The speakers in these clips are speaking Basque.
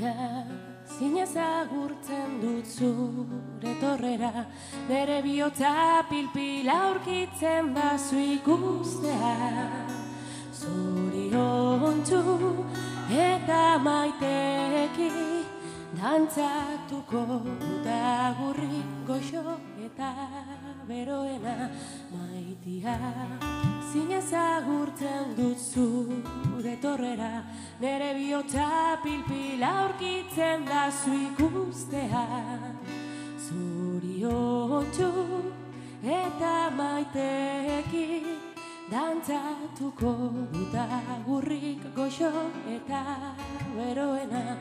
maitia zinez agurtzen dut zure torrera Nere bihotza pilpila aurkitzen da zu ikustea Zorion eta maiteki Dantzatuko da gurri goxo eta beroena maitia. Zinez agurtzen dut zure torrera Nere bihotza pilpila aurkitzen da zu ikustea. Zoriontsu eta maiteki Dantzatuko da gurrik goxo eta beroena.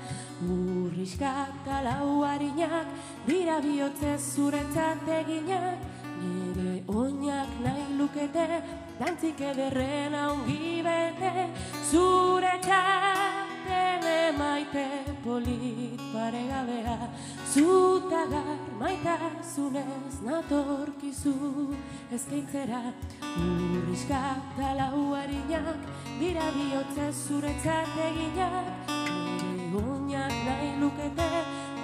Urriska eta lau harinak dira bihotzez zuretzat eginak Nire oinak nahi lukete dantzik ederren ongi bete zure txaten emaite polit paregabea zutagar maitazunez natorkizu ezkeitzera urriska talau harinak dira bihotze zure txateginak Oinak nahi lukete,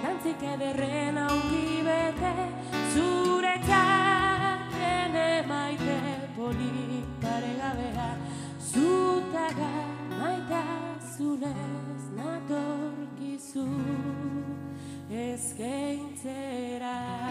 dantzik ederren ez nator kizu eskaintzerak